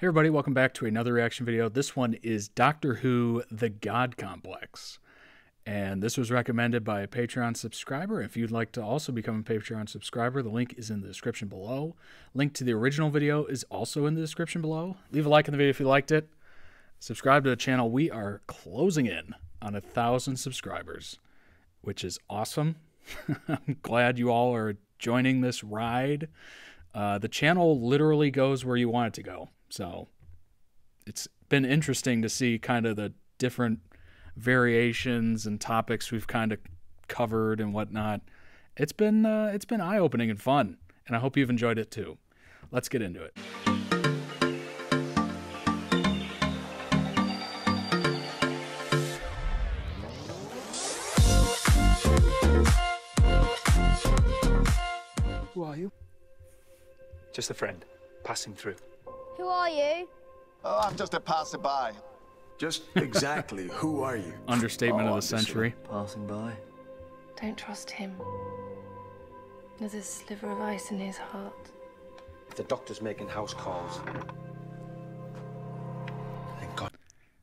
Hey everybody, welcome back to another reaction video. This one is Doctor Who The God Complex. And this was recommended by a Patreon subscriber. If you'd like to also become a Patreon subscriber, the link is in the description below. Link to the original video is also in the description below. Leave a like in the video if you liked it. Subscribe to the channel. We are closing in on a thousand subscribers, which is awesome. I'm glad you all are joining this ride. Uh, the channel literally goes where you want it to go. So it's been interesting to see kind of the different variations and topics we've kind of covered and whatnot. It's been uh, it's been eye opening and fun, and I hope you've enjoyed it too. Let's get into it. Who are you? Just a friend, passing through. Who are you? Oh, I'm just a passerby. Just exactly who are you? Understatement Oh, of the century. Passing by. Don't trust him. There's a sliver of ice in his heart. If the doctor's making house calls, Thank God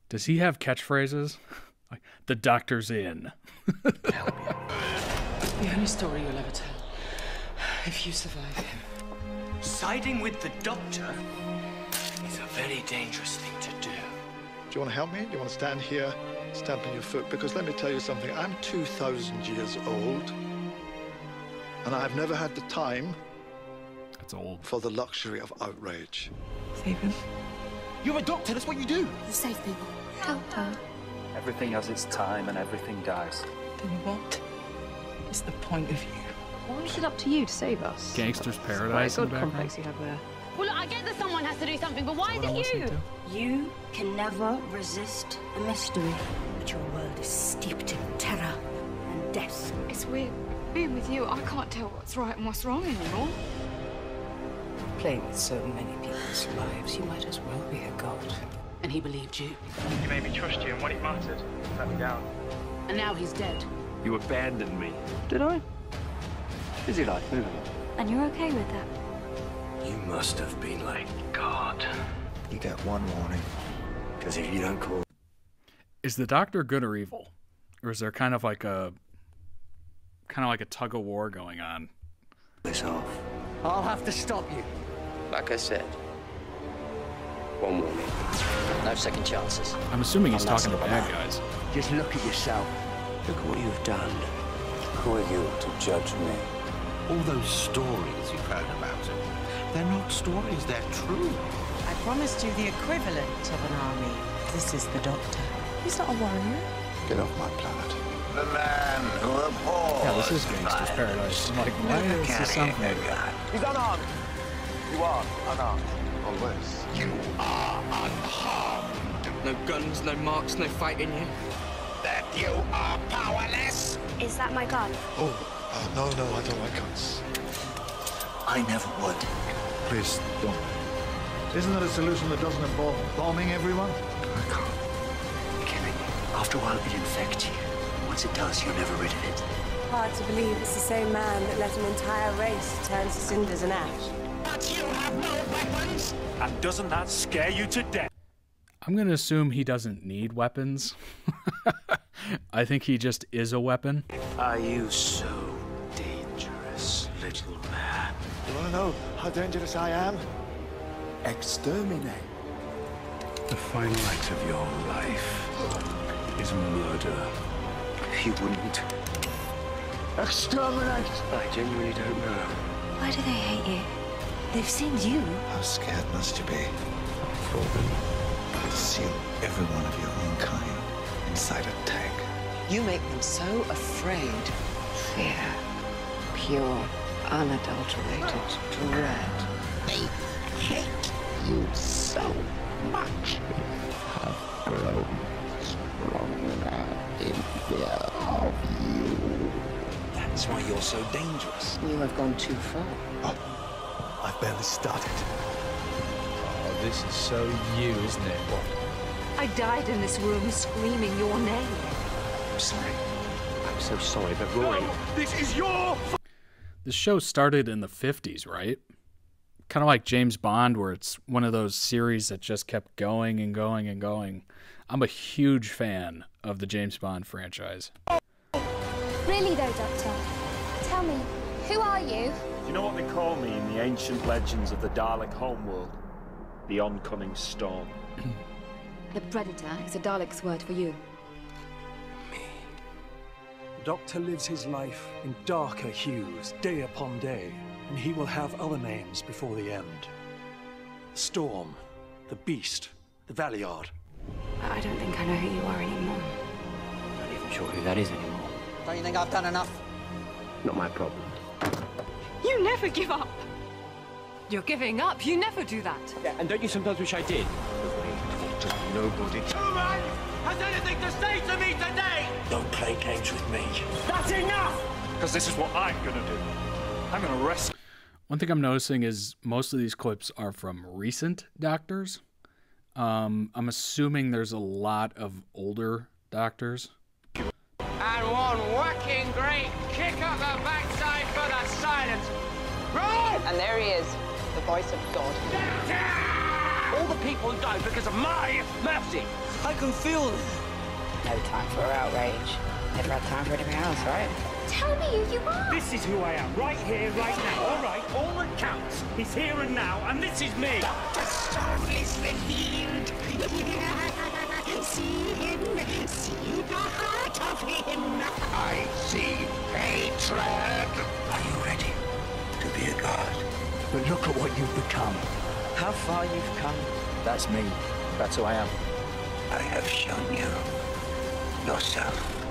Does he have catchphrases? Like, the doctor's in. help you. The only story you'll ever tell. If you survive him. Siding with the doctor is a very dangerous thing to do. Do you want to help me? Do you want to stand here, stamping your foot? Because let me tell you something. I'm 2,000 years old, and I've never had the time That's old. for the luxury of outrage. Save him. You're a doctor, that's what you do. You save people. Help her. Everything has its time and everything dies. Then what is the point of you? Why is it up to you to save us? Gangster's Quite a Paradise in good the complex you have there. Well, look, I get that someone has to do something, but why What is it you? You can never resist a mystery, but your world is steeped in terror and death. It's weird being with you. I can't tell what's right and what's wrong anymore. Playing with so many people's lives, you might as well be a god. And he believed you. He made me trust you, and when it mattered, let me down. And now he's dead. You abandoned me. Did I? Busy life, moving on. And you're okay with that? You must have been like God. You get one warning. Because if you don't call Is the doctor good or evil? Or is there kind of like a kind of like a tug of war going on? this off, I'll have to stop you. Like I said, one warning. No second chances. I'm assuming he's I'm talking to bad guys. Just look at yourself. Look at what you've done. Who are you to judge me? All those stories you've heard about it, they're not stories, they're true. I promised you the equivalent of an army. This is the doctor. He's not a warrior. Get off my planet. The man who abhors Yeah, this is Gangster's Paradise. I'm like, why is this sound familiar? He's unarmed. You are unarmed. Always. You are unharmed. No guns, no marks, no fight in you. That you are powerless. Is that my gun? Oh, uh, no, no, I don't like guns. I never would. Please, don't. Isn't that a solution that doesn't involve bombing everyone? I can't. Killing. After a while, it infects you. Once it does, you're never rid of it. Hard to believe it's the same man that let an entire race turn to cinders and ash. But you have no weapons. And doesn't that scare you to death? I'm going to assume he doesn't need weapons. I think he just is a weapon. Are you so You want to know how dangerous I am? Exterminate. The final act of your life is murder. He wouldn't. Exterminate! I genuinely don't know. Why do they hate you? They've seen you. How scared must you be? For them. To seal every one of your own kind inside a tank. You make them so afraid. Fear. Pure, unadulterated dread. They hate you so much. Have grown stronger in fear of you. That's why you're so dangerous. You have gone too far. Oh, I've barely started. Oh, this is so you, isn't it? What? I died in this room screaming your name. I'm sorry. I'm so sorry, but Roy. This is your This show started in the 50s, right? kind of like James Bond, where it's one of those series that just kept going and going and going. I'm a huge fan of the James Bond franchise. Really though, Doctor, tell me, who are you? Do you know what they call me in the ancient legends of the Dalek homeworld? The oncoming storm. The Predator is a Dalek's word for you. Doctor lives his life in darker hues, day upon day, and he will have other names before the end. Storm, the Beast, the Valeyard. I don't think I know who you are anymore. I'm not even sure who that is anymore. Don't you think I've done enough? Not my problem. You never give up. You're giving up. You never do that. Yeah, and don't you sometimes wish I did? Nobody. Human has anything to say to me today? Don't play games with me. That's enough! Because this is what I'm gonna do. I'm gonna rescue. One thing I'm noticing is most of these clips are from recent doctors. Um, I'm assuming there's a lot of older doctors. And one whacking great kick up the backside for the silence. Run! And there he is, the voice of God. All the people who died because of my mercy. I can feel them. No time for outrage. Never had time for anything else, right? Tell me who you are! This is who I am, right here, right now. All right, all that counts is here and now, and this is me. The storm is revealed. see him, see the heart of him. I see hatred. Are you ready to be a god? But look at what you've become. How far you've come. That's me. That's who I am. I have shown you yourself.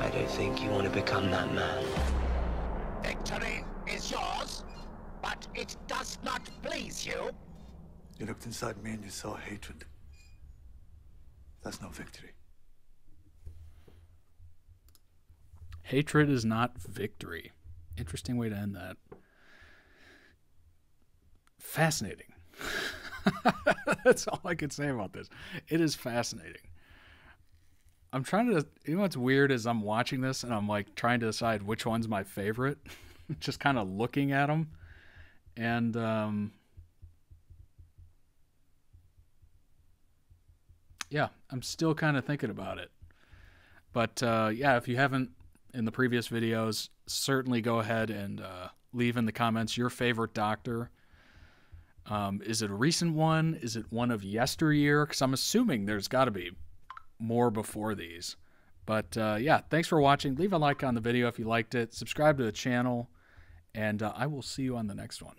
I don't think you want to become that man. Victory is yours, but it does not please you. You looked inside me and you saw hatred. That's not victory. Hatred is not victory. Interesting way to end that. Fascinating. That's all I can say about this. It is fascinating. I'm trying to. You know what's weird is I'm watching this and I'm like trying to decide which one's my favorite. Just kind of looking at them, and um, yeah, I'm still kind of thinking about it. But uh, yeah, if you haven't in the previous videos, certainly go ahead and uh, leave in the comments your favorite Doctor. Um, is it a recent one? Is it one of yesteryear? Because I'm assuming there's got to be more before these. But uh, yeah, thanks for watching. Leave a like on the video if you liked it. Subscribe to the channel. And uh, I will see you on the next one.